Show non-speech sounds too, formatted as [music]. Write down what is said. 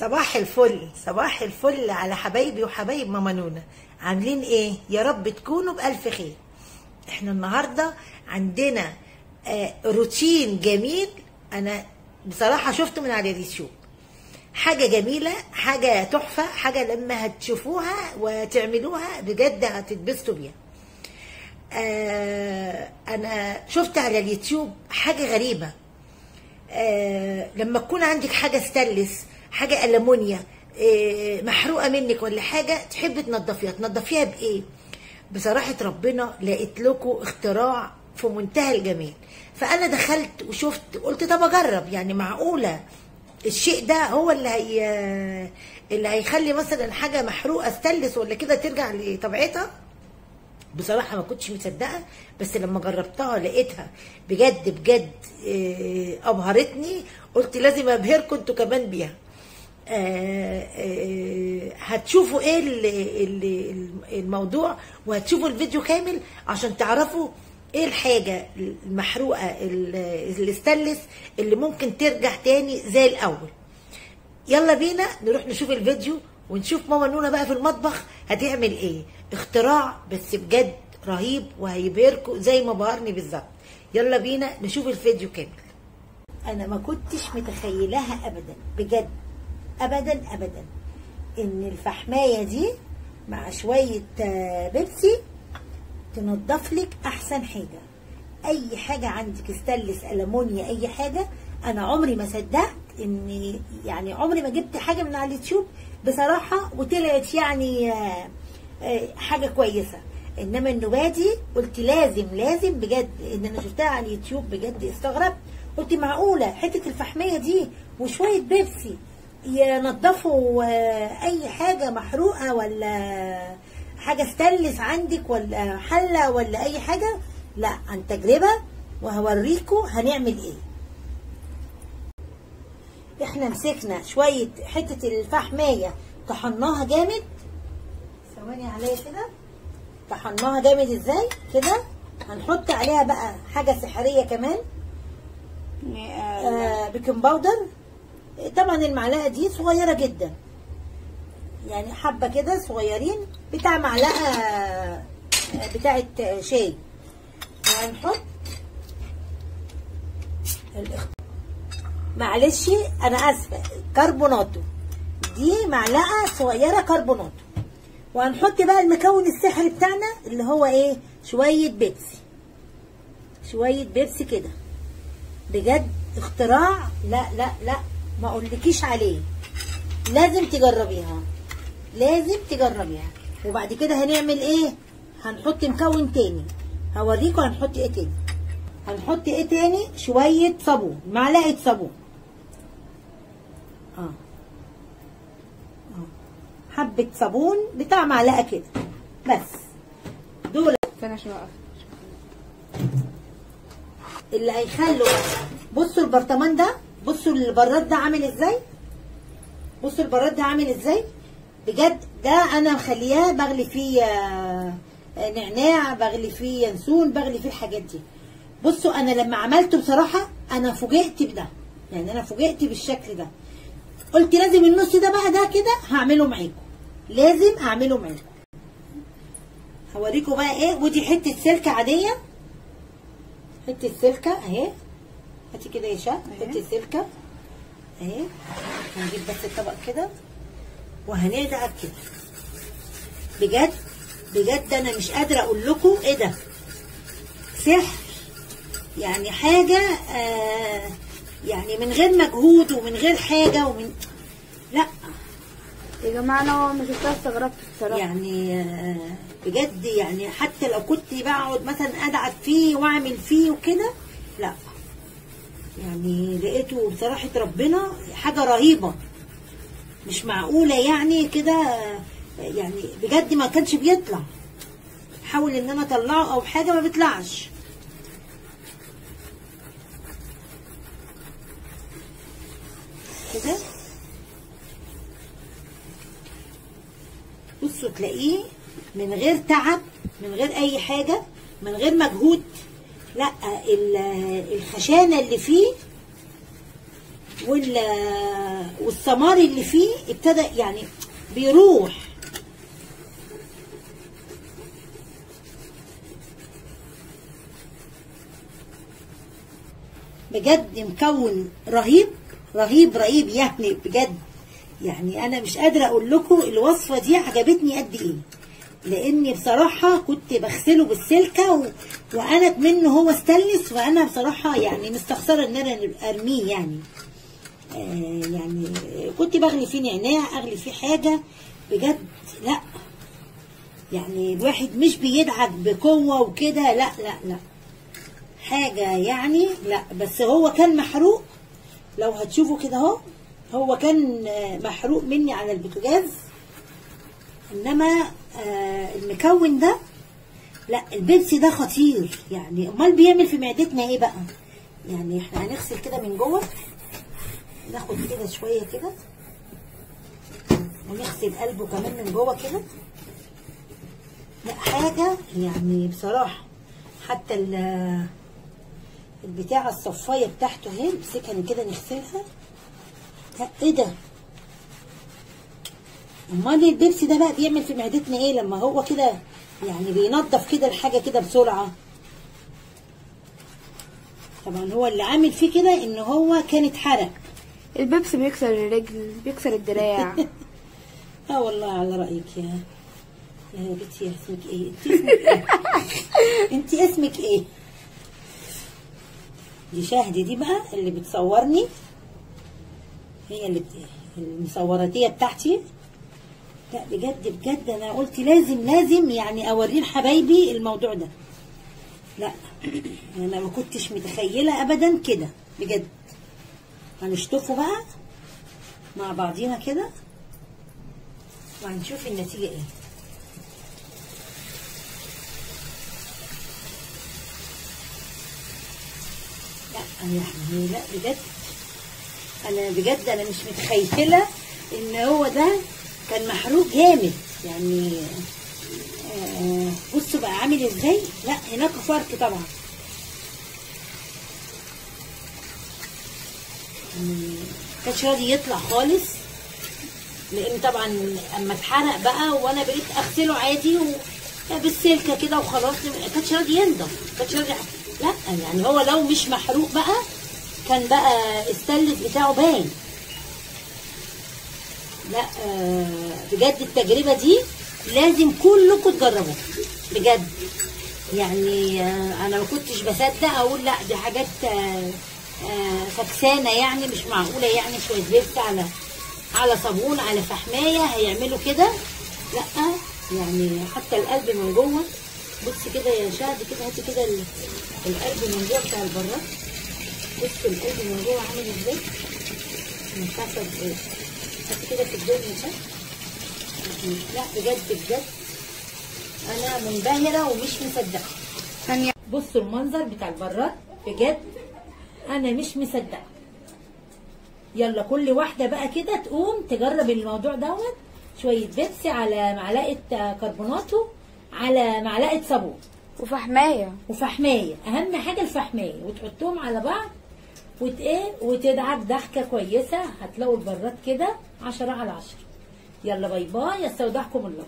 صباح الفل صباح الفل على حبايبي وحبايب ماما نونا. عاملين إيه؟ يا رب تكونوا بألف خير. إحنا النهارده عندنا آه روتين جميل. أنا بصراحة شفته من على اليوتيوب. حاجة جميلة حاجة تحفة حاجة لما هتشوفوها وتعملوها بجد هتتبسطوا بيها. آه أنا شفت على اليوتيوب حاجة غريبة. آه لما تكون عندك حاجة ستانلس حاجة ألمونيا آه محروقة منك ولا حاجة تحبي تنضفيها. تنضفيها بإيه؟ بصراحة ربنا لقيت لكم اختراع في منتهى الجمال. فأنا دخلت وشفت قلت طب أجرب. يعني معقولة؟ الشيء ده هو اللي هي اللي هيخلي مثلا حاجة محروقة ستانلس ولا كده ترجع لطبيعتها؟ بصراحة ما كنتش مصدقة بس لما جربتها لقيتها بجد بجد آه، أبهرتني. قلت لازم أبهركم أنتوا كمان بيها. هتشوفوا إيه ال- ال- الموضوع وهتشوفوا الفيديو كامل عشان تعرفوا إيه الحاجة المحروقة ال- الستانلس اللي ممكن ترجع تاني زي الأول. يلا بينا نروح نشوف الفيديو ونشوف ماما نونا بقى في المطبخ هتعمل إيه. اختراع بس بجد رهيب وهيبهركوا زي ما بهرني بالظبط. يلا بينا نشوف الفيديو كامل. أنا ما كنتش متخيلها ابدا. بجد. ابدا ابدا. إن الفحماية دي مع شوية آه، بيبسي تنضف لك أحسن حاجة. أي حاجة عندك استانلس ألمونيا أي حاجة أنا عمري ما صدقت إني يعني عمري ما جبت حاجة من على اليوتيوب بصراحة وطلعت يعني آه، آه، حاجة كويسة. إنما النهارده قلت لازم لازم بجد إن أنا شفتها على اليوتيوب بجد استغربت. قلت معقولة حتة الفحميه دي وشوية بيبسي ينضفوا آه، أي حاجة محروقة ولا حاجة ستانلس عندك ولا حلة ولا أي حاجة لا عن تجربة وهوريكم هنعمل إيه. إحنا مسكنا شوية حتة الفحماية طحناها جامد. ثواني عليا كده. طحناها جامد إزاي؟ كده. هنحط عليها بقى حاجة سحرية كمان. آه بيكنج باودر. طبعا المعلقة دي صغيرة جدا. يعني حبة كده صغيرين بتاع معلقة بتاعه شاي. وهنحط. معلش أنا آسفة كربوناتو. دي معلقة صغيرة كربوناتو. وهنحط بقى المكون السحري بتاعنا اللي هو إيه؟ شوية بيبسي. شوية بيبسي كده. بجد اختراع؟ لا لا لا. ما أقولكيش عليه. لازم تجربيها. لازم تجربيها. وبعد كده هنعمل إيه؟ هنحط مكون تاني. هوريكم هنحط إيه تاني. هنحط إيه تاني؟ شوية صابون. معلقة صابون. آه. آه. حبة صابون بتاع معلقة كده. بس. دول. استنى عشان أوقف. اللي هيخلوا بصوا البرطمان ده بصوا البراد ده عامل إزاي؟ بصوا البراد ده عامل إزاي؟ بجد ده أنا مخلياه بغلي فيه آه، آه، نعناع بغلي فيه ينسون بغلي فيه الحاجات دي. بصوا أنا لما عملته بصراحة أنا فوجئت بده يعني أنا فوجئت بالشكل ده. قلت لازم النص ده بقى ده كده هعمله معاكم لازم اعمله معاكم. هوريكم بقى إيه ودي حتة سلكة عادية. حتة سلكة اهي. هاتي كده يا شا حتة سلكه اهي هنجيب بس الطبق كده وهندعك كده. بجد بجد أنا مش قادرة أقول لكم إيه ده. سحر. يعني حاجة آه يعني من غير مجهود ومن غير حاجة ومن لا. يا جماعة أنا ما شفتها استغربت بصراحة. يعني آه، بجد يعني حتى لو كنت بقعد مثلا أدعك فيه وأعمل فيه وكده لا. يعني لقيته بصراحة ربنا حاجة رهيبة. مش معقولة يعني كده يعني بجد ما كانش بيطلع. حاول إن أنا أطلعه أو حاجة ما بيطلعش. كده؟ بصوا تلاقيه من غير تعب من غير أي حاجة من غير مجهود. لا ال- الخشانة اللي فيه وال والسمار اللي فيه ابتدى يعني بيروح. بجد مكون رهيب رهيب رهيب يعني بجد. يعني أنا مش قادرة أقول لكم الوصفة دي عجبتني قد إيه. لاني بصراحة كنت بغسله بالسلكة و... وأنا منه هو استلس وأنا بصراحة يعني مستخسرة إن أنا أرميه يعني. آه يعني كنت بغلي فيه نعناع أغلي فيه حاجة. بجد لأ. يعني الواحد مش بيدعك بقوة وكده لأ لأ لأ. حاجة يعني لأ. بس هو كان محروق. لو هتشوفوا كده أهو هو كان محروق مني على البوتاجاز. إنما آه المكون ده لا البيبسي ده خطير. يعني أمال بيعمل في معدتنا إيه بقى؟ يعني إحنا هنغسل كده من جوه ناخد كده شوية كده ونغسل قلبه كمان من جوه كده. لا حاجة يعني بصراحة حتى ال- البتاعة الصفاية بتاعته أهي نمسكها كده نغسلها. لا إيه ده؟ امال البيبسي ده بقى بيعمل في معدتنا إيه لما هو كده يعني بينظف كده الحاجة كده بسرعة؟ طبعا هو اللي عامل فيه كده إن هو كان اتحرق. البيبسي بيكسر الرجل بيكسر الدراع. [laughs] آه والله على رأيك يا يا بنتي يا اسمك إيه؟ أنت اسمك إيه؟ [laughs] أنت اسمك إيه؟ دي شاهدي دي بقى اللي بتصورني؟ هي اللي بت- المصوراتية بتاعتي؟ لا بجد بجد أنا قلت لازم لازم يعني أوريه لحبايبي الموضوع ده. لا أنا ما كنتش متخيلة ابدا كده بجد. هنشطفه بقى مع بعضينا كده وهنشوف النتيجة إيه. لا يعني لا بجد. أنا بجد أنا مش متخيلة إن هو ده كان محروق جامد. يعني آه بصوا بقى عامل إزاي. لا هناك فرق طبعا. يعني كانش راضي يطلع خالص لأن طبعا أما اتحرق بقى وأنا بقيت أغسله عادي و... بالسلكه كده وخلاص ما كانش راضي ينضف ما كانش راضي لا يعني هو لو مش محروق بقى كان بقى الستانلس بتاعه باين لا آه بجد التجربة دي لازم كلكم تجربوها بجد. يعني آه أنا ما كنتش بصدق أقول لا دي حاجات آه فكسانة يعني مش معقولة يعني. شوية زبده على على صابون على فحماية هيعملوا كده؟ لا يعني حتى القلب من جوه. بص كده يا شهد كده هاتي كده ال- القلب من جوه بتاع البراق بص القلب من جوه عامل إزاي؟ مش عارفه هاتي كده في الدنيا ده لا بجد بجد. أنا منبهرة ومش مصدقة. ثانية. بصوا المنظر بتاع البراد بجد أنا مش مصدقة. يلا كل واحدة بقى كده تقوم تجرب الموضوع دوت. شوية بيبسي على معلقة كربوناتو على معلقة صابون. وفحماية. وفحماية. أهم حاجة الفحماية. وتحطهم على بعض. وت إيه وتدعك ضحكة كويسة. هتلاقوا البراد كده. 10 على 10 يلا باي باي. استودعكم الله.